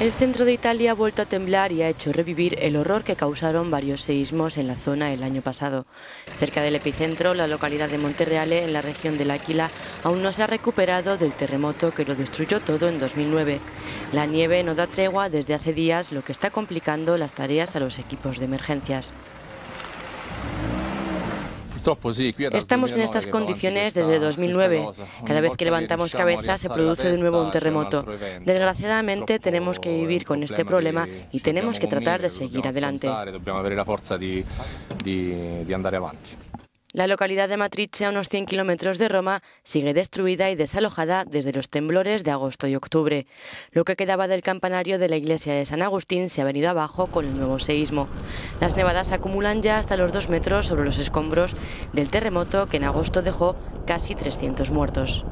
El centro de Italia ha vuelto a temblar y ha hecho revivir el horror que causaron varios seísmos en la zona el año pasado. Cerca del epicentro, la localidad de Monterreale, en la región del Áquila, aún no se ha recuperado del terremoto que lo destruyó todo en 2009. La nieve no da tregua desde hace días, lo que está complicando las tareas a los equipos de emergencias. Estamos en estas condiciones desde 2009. Cada vez que levantamos cabeza se produce de nuevo un terremoto. Desgraciadamente tenemos que vivir con este problema y tenemos que tratar de seguir adelante. La localidad de Matrice, a unos 100 kilómetros de Roma, sigue destruida y desalojada desde los temblores de agosto y octubre. Lo que quedaba del campanario de la iglesia de San Agustín se ha venido abajo con el nuevo seísmo. Las nevadas acumulan ya hasta los dos metros sobre los escombros del terremoto que en agosto dejó casi 300 muertos.